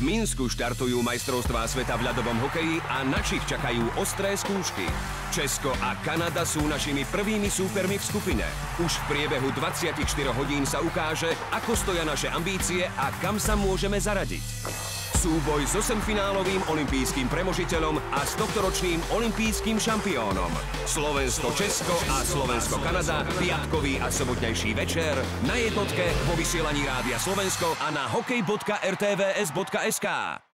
V Minsku štartujú majstrovstvá sveta v ľadovom hokeji a našich čakajú ostré skúšky. Česko a Kanada sú našimi prvými súpermi v skupine. Už v priebehu 24 hodín sa ukáže, ako stoja naše ambície a kam sa môžeme zaradiť. Súboj s osemfinálovým olympijským premožiteľom a s tohtoročným olympijským šampiónom. Slovensko-Česko a Slovensko-Kanada, piatkový a sobotnejší večer na jednotke vo vysielaní Rádia Slovensko a na hokej.rtvs.sk.